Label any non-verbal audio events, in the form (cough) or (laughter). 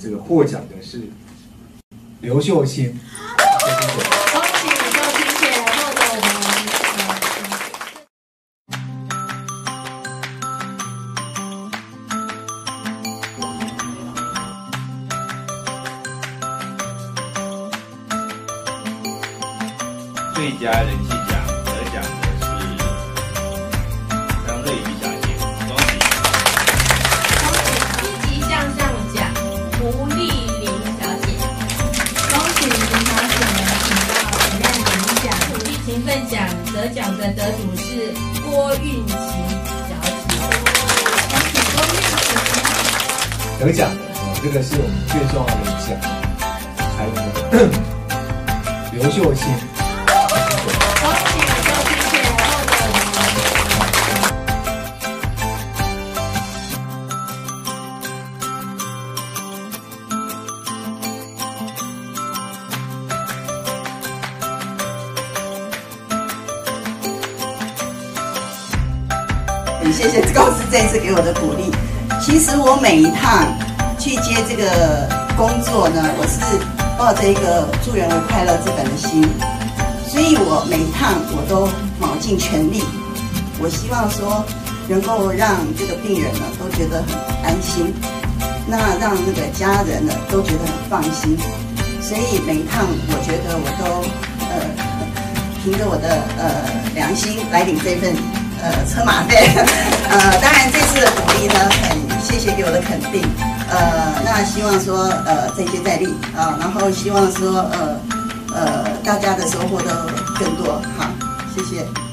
这个获奖的是刘秀清。恭喜刘秀清姐获得我们。最佳人气得奖的得主是郭韵琪小姐，恭喜郭韵琪。得奖的，这个是我们最重要的奖，还有 (clears throat) 刘秀清。很谢谢公司这次给我的鼓励。其实我每一趟去接这个工作呢，我是抱着一个助人为快乐之本的心，所以我每一趟我都卯尽全力。我希望说能够让这个病人呢都觉得很安心，那让那个家人呢都觉得很放心。所以每一趟我觉得我都呃凭着我的呃良心来领这份呃车马费。(laughs) 呃，当然这次的鼓励呢，很谢谢给我的肯定。呃，那希望说呃再接再厉啊、然后希望说呃呃大家的收获都更多。好，谢谢。